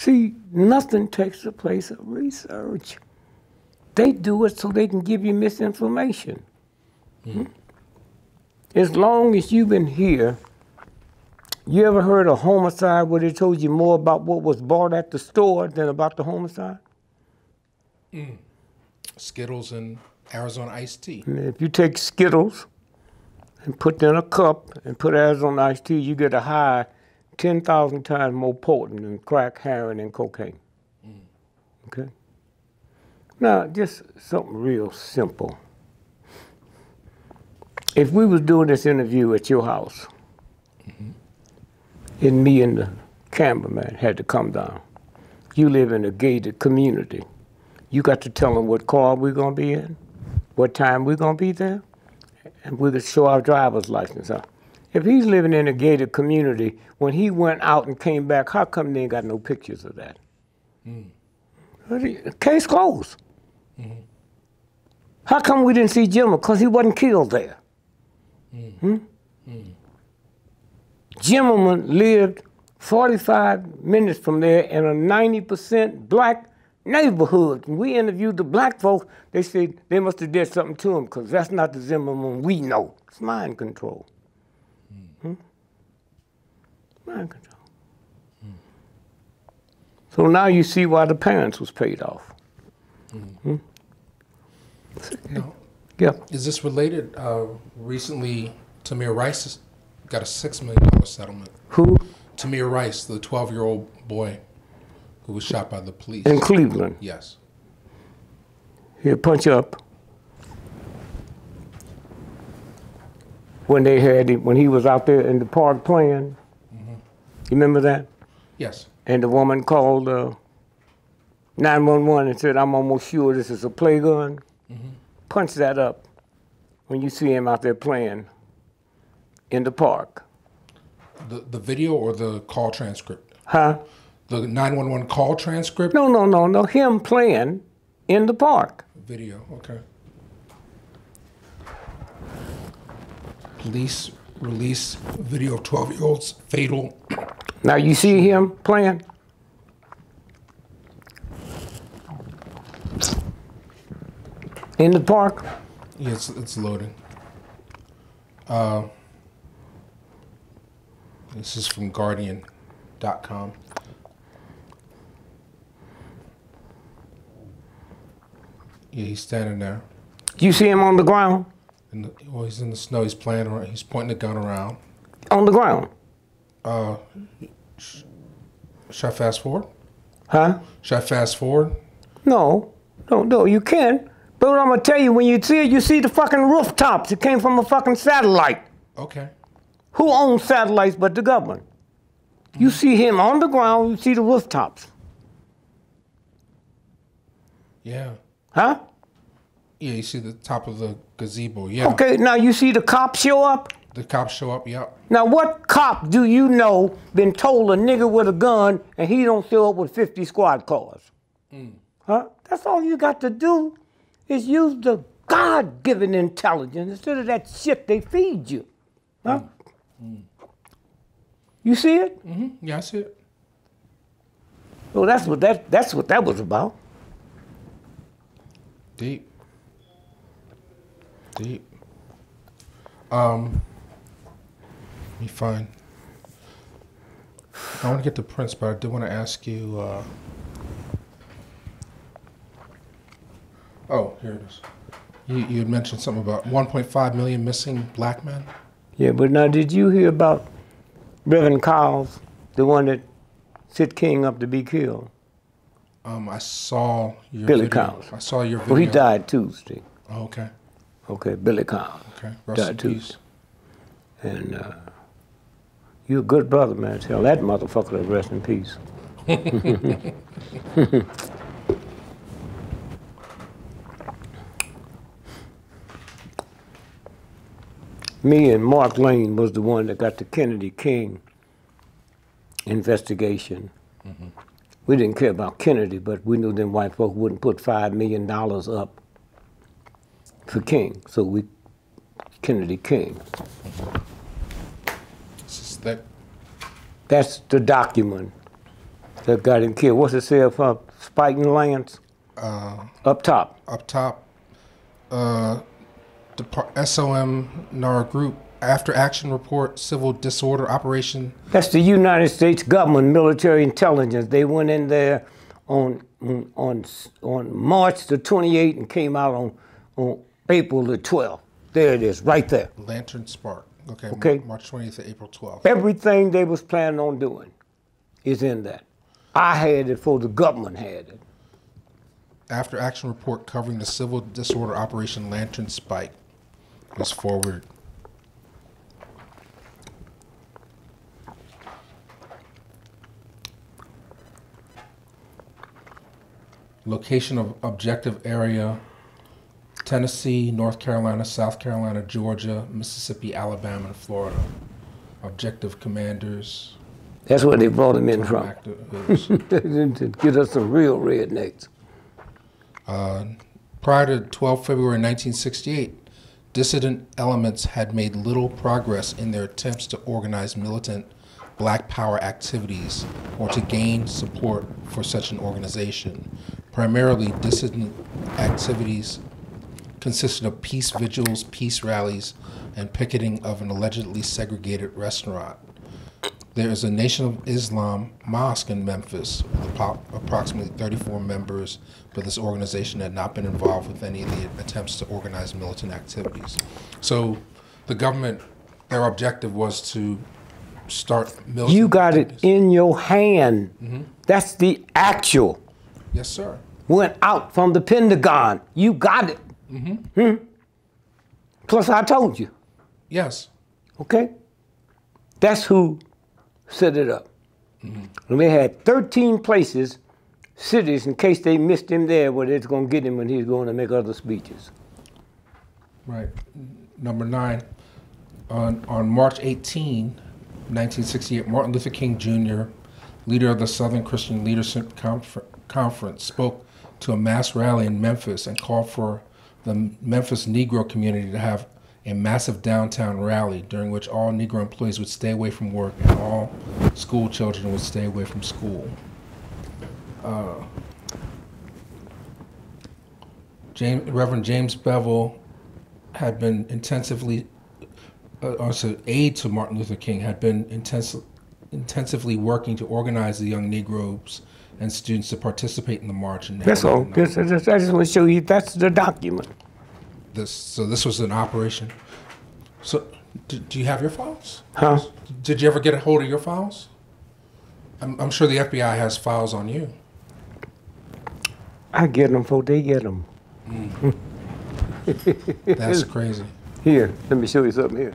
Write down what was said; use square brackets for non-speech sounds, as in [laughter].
See, nothing takes the place of research. They do it so they can give you misinformation. Hmm? As long as you've been here, you ever heard of homicide where they told you more about what was bought at the store than about the homicide? Skittles and Arizona iced tea. And if you take Skittles and put them in a cup and put Arizona iced tea, you get a high 10,000 times more potent than crack, heroin, and cocaine. Mm. Okay? Now, just something real simple. If we was doing this interview at your house, mm-hmm. and me and the cameraman had to come down, you live in a gated community. You got to tell them what car we're gonna be in, what time we're gonna be there, and we could show our driver's license. Huh? If he's living in a gated community, when he went out and came back, how come they ain't got no pictures of that? Hmm. You- Case closed. Hmm. How come we didn't see Jimmy? Because he wasn't killed there. Hmm? hmm. Jimmerman lived 45 minutes from there in a 90% black neighborhood. When we interviewed the black folks, they said they must have did something to him because that's not the Zimmerman we know. It's mind control. Hmm? Mind control. So now you see why the parents was paid off. No. Yeah. Is this related? Uh, recently, Tamir Rice got a $6 million settlement. Who? Tamir Rice, the 12 year old boy who was shot by the police. In Cleveland. yes. He'll punch up. When they had him, when he was out there in the park playing. You remember that? Yes. And the woman called uh, 911 and said, I'm almost sure this is a play gun. Punch that up when you see him out there playing in the park. The, the video or the call transcript? Huh? The 911 call transcript? No, no, no, no. Him playing in the park. Video, okay. Police release video of 12 year old's fatal. Now you see him playing? In the park? Yeah, it's, it's loading. Uh, this is from Guardian.com. Yeah, he's standing there. You see him on the ground? In the, well, he's in the snow. He's playing around. He's pointing the gun around. On the ground. Uh, sh- should I fast forward? Huh? Should I fast forward? No, no, no, you can. But what I'm gonna tell you, when you see it, you see the fucking rooftops. It came from a fucking satellite. Okay. Who owns satellites but the government? You see him on the ground, you see the rooftops. Yeah. Huh? Yeah, you see the top of the gazebo. Yeah. Okay, now you see the cops show up? The cops show up. Yep. Now what cop do you know been told a nigga with a gun and he don't show up with 50 squad cars? Huh? That's all you got to do is use the God-given intelligence instead of that shit they feed you. Huh? You see it? Mm-hmm. Yeah, I see it. Well, that's what that that's what that was about. Deep. Deep. Um, let me find. I want to get to Prince, but I do want to ask you. Uh, oh, here it is. You, you had mentioned something about 1.5 million missing black men. Yeah, but now did you hear about Reverend Kyles, the one that set King up to be killed? Um, I saw your Billy video. Kyles. I saw your video. Well, he died Tuesday. Oh, okay. Okay, Billy Kyles. Okay. Died in too. peace. And uh, you're a good brother, man. Tell that motherfucker to rest in peace. [laughs] Me and Mark Lane was the one that got the Kennedy King investigation. We didn't care about Kennedy, but we knew them white folk wouldn't put five million dollars up for King, so we Kennedy King. That. That's the document that got him killed. What's it say about Spike and Lance? Uh, Up top. up top, uh, SOM NAR Group After Action Report Civil Disorder Operation. That's the United States government military intelligence. They went in there on on on, on March the 28th and came out on on April the 12th. There it is, right there. Lantern Spike. Okay. Okay. March 20th to April 12th. Everything they was planning on doing is in that. I had it before the government had it. After Action Report covering the civil disorder Operation Lantern Spike was forwarded. Location of objective area Tennessee, North Carolina, South Carolina, Georgia, Mississippi, Alabama, and Florida. Objective commanders, That's where they brought him in from. to [laughs] get us some real rednecks. Uh, prior to 12 February 1968, dissident elements had made little progress in their attempts to organize militant black power activities or to gain support for such an organization. Primarily, dissident activities consisted of peace vigils, peace rallies, and picketing of an allegedly segregated restaurant. There is a Nation of Islam mosque in Memphis with approximately 34 members, but this organization had not been involved with any of the attempts to organize militant activities. So the government, their objective was to start militant. You got it in your hand. Mm-hmm. That's the actual. Yes, sir. Went out from the Pentagon. You got it. Hmm? Plus, I told you. Yes. Okay? That's who set it up. And they had 13 places, cities, in case they missed him there, where they're going to get him when he's going to make other speeches. Right. Number nine, on, on March 18, 1968, Martin Luther King Jr., leader of the Southern Christian Leadership Confer- Conference, spoke to a mass rally in Memphis and called for the Memphis Negro community to have a massive downtown rally during which all Negro employees would stay away from work and all school children would stay away from school. James, Reverend James Bevel had been intensively, uh, also aide to Martin Luther King, had been intense, intensively working to organize the young Negroes and students to participate in the march. And That's all. I just want to show you that's the document. This, so this was an operation. So, do, do you have your files? Huh? Did you ever get a hold of your files? I'm, I'm sure the FBI has files on you. I get them before they get them. Mm. [laughs] That's crazy. Here, let me show you something here.